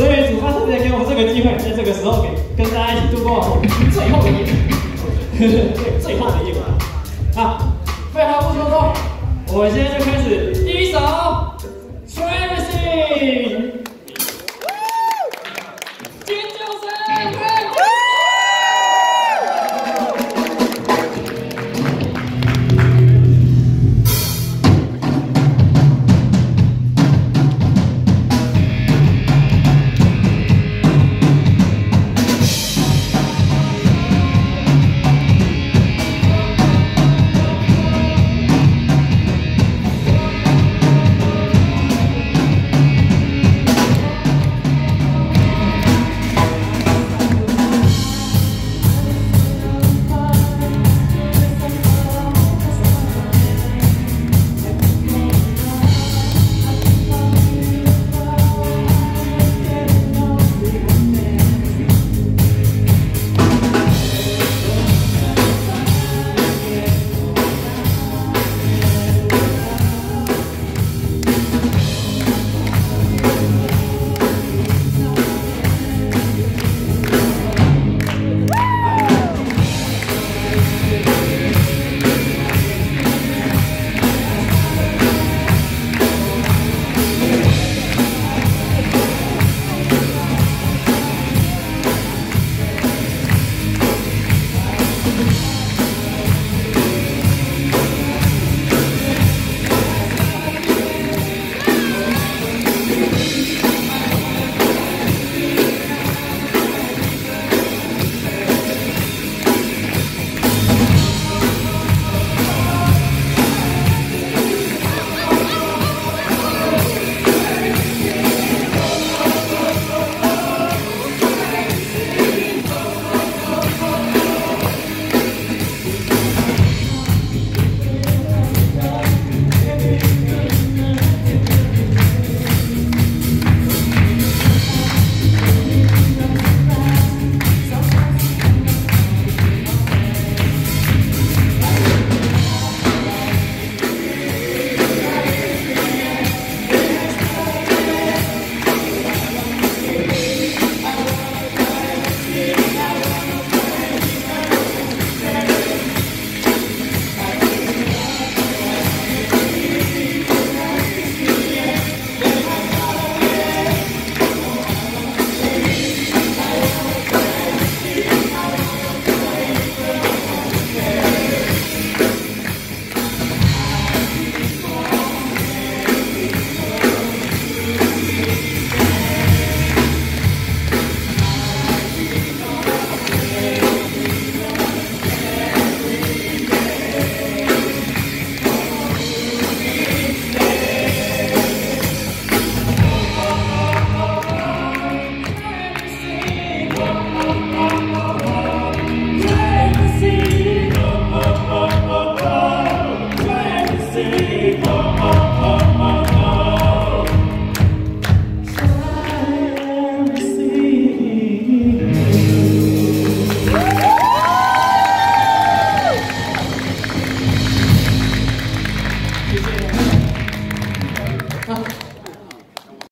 所以主发特别给我这个机会，在这个时候给跟大家一起度过最后的夜，对，最后的夜晚。啊，废话不多说，我们现在就开始 Because